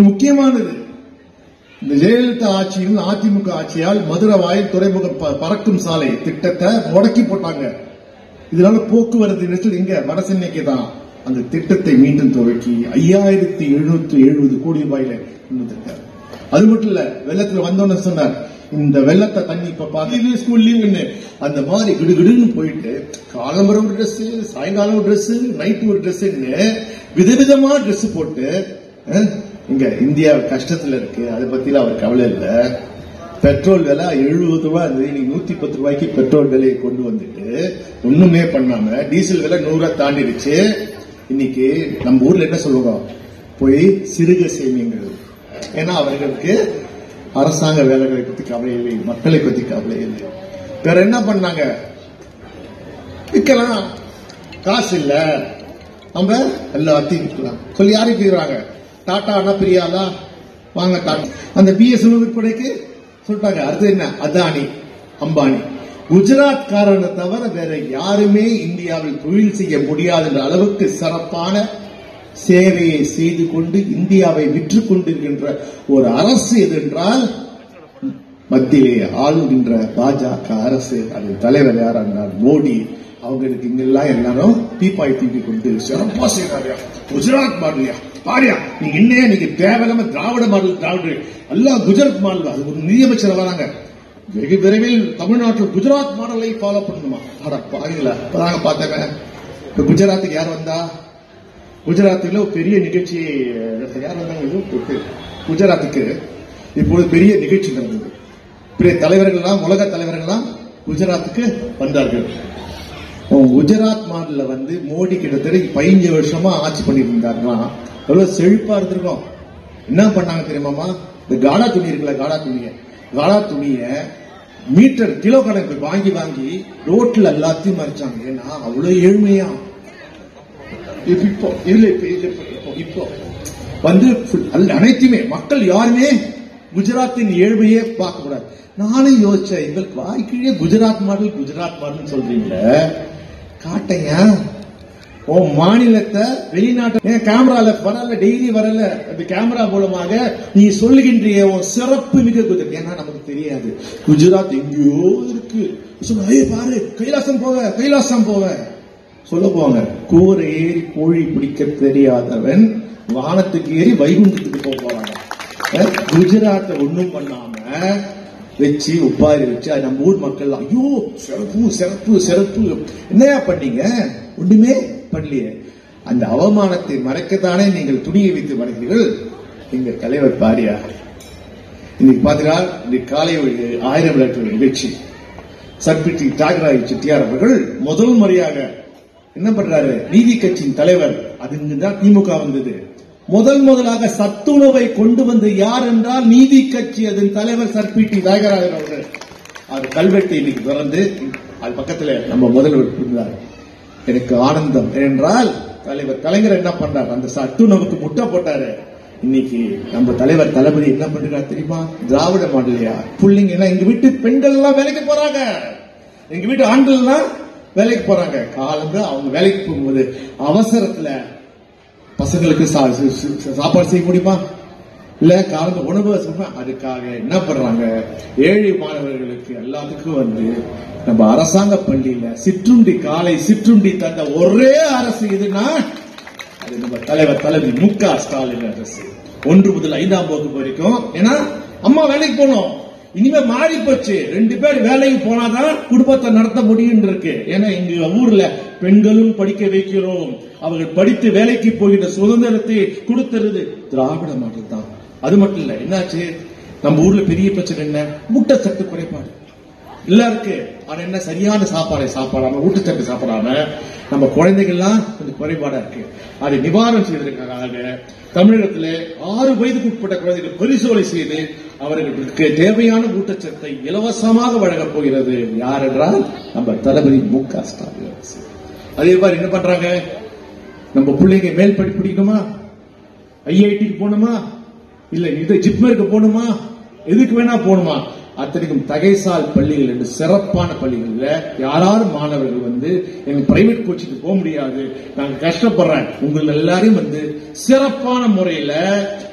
முக்கியமானது. இந்த ஜெயலலிதா ஆட்சியில் அதிமுக ஆட்சியால் மதுரை வாயில் துறைமுக ப- பறக்கும் சாலை திட்டத்தை முடக்கி போட்டாங்க. இதனால போக்குவரத்து நெரிசல் எங்க? வடசென்னைக்கு தான் அந்த திட்டத்தை மீண்டும் துவக்கி ஐயாயிரத்தி எழுநூத்தி எழுபது கோடி ரூபாயில கொண்டு அது மட்டும் இல்ல வெள்ளத்துல வந்தோன்னு சொன்னார். இந்த வெள்ளத்தை தண்ணி இப்ப பாத்து ஸ்கூல் லீவுன்னு அந்த மாதிரி கிடுகிடுன்னு போயிட்டு காலம்பரம் ஒரு ட்ரெஸ் சாயங்காலம் ஒரு ட்ரெஸ் நைட்டு ஒரு ட்ரெஸ்ன்னு விதவிதமா ட்ரெஸ் போட்டு இங்க இந்தியா கஷ்டத்துல இருக்கு. அதை பத்திலாம் அவர் கவலை இல்லை. பெட்ரோல் விலை எழுபது ரூபாய் இருந்தது. இன்னைக்கு நூத்தி பத்து ரூபாய்க்கு பெட்ரோல் விலையை கொண்டு வந்துட்டு ஒண்ணுமே பண்ணாம டீசல் விலை நூறுரூவா தாண்டிடுச்சு. இன்னைக்கு நம்ம ஊர்ல என்ன சொல்லுவோம் போய் சிறுக சேமியங்கள். ஏன்னா அவர்களுக்கு அரசாங்க வேலைகளை பத்தி கவலை இல்லை. மக்களை பத்தி கவலை இல்லை. வேற என்ன பண்ணாங்க? விற்கலாம். காசு இல்ல. நம்ம எல்லாத்தையும் விற்கலாம். சொல்லி யாரையும் போயிடுறாங்க டாட்டானா பிரியாதா வாங்க டாட்டா அந்த பிஎஸ்என்எல் விற்பனைக்கு சொல்லிட்டாங்க அடுத்து என்ன? அதானி அம்பானி. குஜராத் காரனை தவிர வேற யாருமே இந்தியாவில் தொழில் செய்ய முடியாதுன்ற அளவுக்கு சிறப்பான சேவையை செய்து கொண்டு இந்தியாவை விற்று கொண்டிருக்கின்ற ஒரு அரசு எது என்றால் மத்தியிலே ஆளுகின்ற பாஜக அரசு. அதன் தலைவர் யார் என்றால் மோடி. அவங்களுக்கு இங்கெல்லாம் எல்லாரும் பீப்பாய் தூக்கி கொண்டு சிறப்பா செய்யறாரியா குஜராத் மாடலியா? பாரியா நீங்க இன்னையே நீங்க தேவலம திராவிட மாடல் திராவிட. எல்லாம் குஜராத் மாடல் அது ஒரு நிதியமைச்சர் வராங்க. வெகு விரைவில் தமிழ்நாட்டில் குஜராத் மாடலை ஃபாலோ பண்ணணுமா? அட பாருங்களா இப்பதாங்க பார்த்தாங்க இப்ப குஜராத்துக்கு யார் வந்தா? குஜராத்தில் ஒரு பெரிய நிகழ்ச்சி யார் வந்தாங்க? குஜராத்துக்கு இப்பொழுது பெரிய நிகழ்ச்சி நடந்தது. பெரிய தலைவர்கள்லாம் உலக தலைவர்கள்லாம் குஜராத்துக்கு வந்தார்கள். குஜராத் மாநில வந்து மோடி கிட்டத்தட்ட பதினஞ்சு வருஷமா ஆட்சி பண்ணிட்டு இருந்தாருன்னா எவ்வளவு செழிப்பா இருந்திருக்கும். என்ன பண்ணாங்க தெரியுமாமா இந்த காடா துணி இருக்குல்ல காடா துணிய. காடா துணிய மீட்டர் கிலோ கணக்கு வாங்கி வாங்கி ரோட்ல எல்லாத்தையும் மறைச்சாங்க. ஏன்னா அவ்வளவு ஏழ்மையா? இப்போ இல்ல இப்போ இப்போ வந்து அனைத்துமே. மக்கள் யாருமே குஜராத்தின் ஏழ்மையே பார்க்க கூடாது நானும் யோசிச்சேன் எங்களுக்கு வாய்க்கீழே குஜராத் மாடல் குஜராத் மாடல் சொல்றீங்க காட்டைய? ஓ மாநிலத்தை வெளிநாட்டு கேமரால வரல டெய்லி வரல அந்த கேமரா மூலமாக நீ சொல்லுகின்றிய உன் சிறப்பு மிக குஜராத். ஏன்னா நமக்கு தெரியாது. குஜராத் எங்கேயோ இருக்கு. சொல்ல பாரு கைலாசம் போவ கைலாசம் போவ. சொல்ல போவாங்க கூரை ஏறி கோழி பிடிக்க தெரியாதவன் வானத்துக்கு ஏறி வைகுண்டத்துக்கு போக போறாங்க குஜராத்தை ஒண்ணும் பண்ணாம வச்சு உப்பாரி வச்சு அது நம்ம ஊர் மக்கள் ஐயோ சிறப்பு சிறப்பு சிறப்பு. என்னையா பண்ணீங்க? ஒண்ணுமே பண்ணலையே. அந்த அவமானத்தை மறைக்கத்தானே நீங்கள் துணியை வைத்து மறைக்கிறீர்கள் எங்கள் தலைவர் பாரியா இன்னைக்கு பாத்தீங்கன்னா இன்னைக்கு காலை ஒரு ஆயிரம் விளக்கு நிகழ்ச்சி. சர்பிட்டி தியாகராஜ் செட்டியார் அவர்கள் முதல் முறையாக என்ன பண்றாரு? நீதி கட்சியின் தலைவர். அதுதான் திமுக வந்தது. முதல் முதலாக சத்துணவை கொண்டு வந்து யார் என்றால் நீதி கட்சி அதன் தலைவர் சர்பிட்டி தியாகராஜன் அவர்கள். அவர் கல்வெட்டை இன்னைக்கு திறந்து அது பக்கத்தில் நம்ம முதல்வர் இருந்தார். எனக்கு ஆனந்தம். என்றால் தலைவர் கலைஞர் என்ன பண்றார் அந்த சத்துணவுக்கு முட்டை போட்டாரு. இன்னைக்கு நம்ம தலைவர் தளபதி என்ன பண்றாரு தெரியுமா? திராவிட மாடலையா? புள்ளிங்க எல்லாம் எங்க வீட்டு பெண்கள் எல்லாம் வேலைக்கு போறாங்க. எங்க வீட்டு ஆண்கள் எல்லாம் வேலைக்கு போறாங்க. காலங்க அவங்க வேலைக்கு போகும்போது அவசரத்துல பசங்களுக்கு சாப்பாடு செய்ய முடியுமா? இல்ல காலங்க உணவு அதுக்காக என்ன பண்றாங்க? ஏழை மாணவர்களுக்கு எல்லாத்துக்கும் வந்து நம்ம அரசாங்க பள்ளியில சிற்றுண்டி காலை சிற்றுண்டி தந்த ஒரே அரசு இதுனா அது நம்ம தலைவர் தளபதி மு க ஸ்டாலின் அரசு. ஒன்று முதல் ஐந்தாம் வகுப்பு வரைக்கும். ஏன்னா அம்மா வேலைக்கு போனோம் இனிமே மாறி போச்சு. ரெண்டு பேர் வேலைக்கு போனாதான் குடும்பத்தை நடத்த முடியும் இருக்கு. ஏன்னா எங்க ஊர்ல பெண்களும் படிக்க வைக்கிறோம். அவர்கள் படித்து வேலைக்கு போகின்ற சுதந்திரத்தை கொடுத்தது திராவிட மாடல் தான். அது மட்டும் இல்ல என்னாச்சு? நம்ம ஊர்ல பெரிய பிரச்சனை என்ன? ஊட்டச்சத்து குறைபாடு. இல்ல இருக்கு. ஆனா என்ன சரியான சாப்பாடை சாப்பிடாம ஊட்டச்சத்து சாப்பிடாம நம்ம குழந்தைகள்லாம் கொஞ்சம் குறைபாடா இருக்கு. அதை நிவாரணம் செய்வதற்காக தமிழகத்தில் ஆறு வயதுக்கு உட்பட்ட குழந்தைகள் பரிசோலை செய்து அவர்களுக்கு தேவையான ஊட்டச்சத்தை இலவசமாக வழங்கப் போகிறது. யார் என்றால் நம்ம தளபதி மு க ஸ்டாலின் அதே மாதிரி என்ன பண்றாங்க? நம்ம பிள்ளைங்க மேல் படி பிடிக்கணுமா ஐஐடிக்கு போகணுமா? இல்ல இது ஜிப்மருக்கு போகணுமா? எதுக்கு வேணா போகணுமா? அத்தனைக்கும் தகைசால் பள்ளிகள் என்று சிறப்பான பள்ளிகள்ல யாராரும் மாணவர்கள் வந்து எங்க பிரைவேட் கோச்சுக்கு போக முடியாது. நாங்க கஷ்டப்படுறேன். உங்கள் எல்லாரையும் வந்து சிறப்பான முறையில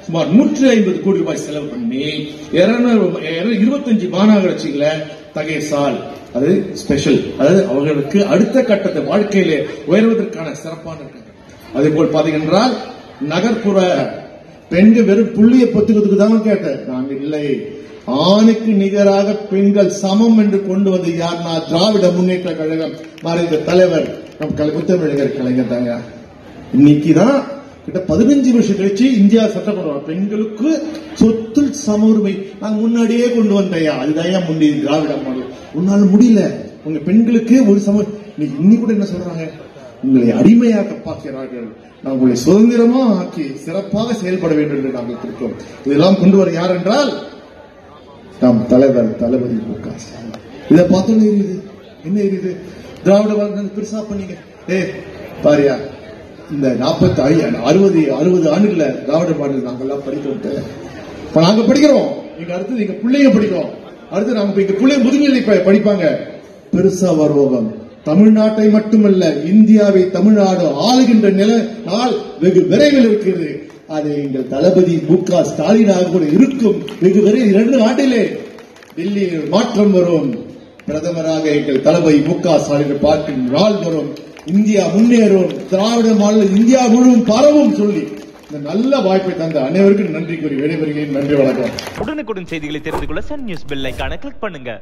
சுமார் நூற்றி ஐம்பது கோடி ரூபாய் செலவு பண்ணி இருநூறு இருபத்தஞ்சு மாநகராட்சிகளை தகைசால் அது ஸ்பெஷல் அதாவது அவர்களுக்கு அடுத்த கட்டத்தை வாழ்க்கையிலே உயர்வதற்கான சிறப்பான அதே போல் பாத்தீங்கன்றால் நகர்ப்புற பெண்கள் வெறும் புள்ளியை பொத்துக்கிறதுக்கு தான் கேட்டேன். நான் இல்லை. ஆணுக்கு நிகராக பெண்கள் சமம் என்று கொண்டு வந்து யார்னா திராவிட முன்னேற்ற கழகம் மறைந்த தலைவர் நம் கலை முத்தமிழர் கலைஞர் தாங்க இன்னைக்கு தான் கிட்ட பதினஞ்சு வருஷம் கழிச்சு இந்தியா சட்டமன்றம் பெண்களுக்கு சொத்தில் சம உரிமை நாங்க முன்னாடியே கொண்டு வந்தையா? அதுதான் முடி திராவிட மாடல். உன்னால முடியல. உங்க பெண்களுக்கு ஒரு சம நீ இன்னி கூட என்ன சொல்றாங்க? உங்களை அடிமையாக்க பார்க்கிறார்கள் நாம் உங்களை சுதந்திரமா ஆக்கி சிறப்பாக செயல்பட வேண்டும் என்று நாங்கள் இருக்கிறோம். இதெல்லாம் கொண்டு வர யார் என்றால் நம் தலைவர் தளபதி மு க ஸ்டாலின். இதை பார்த்தோன்னு இருக்குது என்ன இருக்குது திராவிட வாழ்க்கை பெருசா பண்ணீங்க ஏ பாரியா. இந்த நாற்பத்தி அறுபது அறுபது ஆண்டுகள்ல திராவிட மாடல் நாங்கெல்லாம் படிக்கிறோம் இப்ப நாங்க படிக்கிறோம். எங்க அடுத்தது எங்க பிள்ளைங்க படிக்கிறோம். அடுத்து நாங்க இப்ப எங்க பிள்ளைங்க முதுநிலை படிப்பாங்க. பெருசா வருவோம். தமிழ்நாட்டை மட்டுமல்ல இந்தியாவை தமிழ்நாடு ஆளுகின்ற நில நாள் வெகு விரைவில் இருக்கிறது. அது எங்கள் தளபதி மு க ஸ்டாலினாக கூட இருக்கும். வெகு விரைவில் இரண்டு ஆண்டிலே டெல்லியில் மாற்றம் வரும். பிரதமராக எங்கள் தளபதி மு க ஸ்டாலின் பார்க்கும் நாள் வரும். இந்தியா முன்னேறும் திராவிட மாநில இந்தியா முழுவதும் பரவும் சொல்லி இந்த நல்ல வாய்ப்பை தந்த அனைவருக்கும் நன்றி கூறி விடைபெறுகிறேன். நன்றி வணக்கம். உடனுக்குடன் செய்திகளை தெரிந்து கொள்ள சன் நியூஸ் பெல் கிளிக் பண்ணுங்க.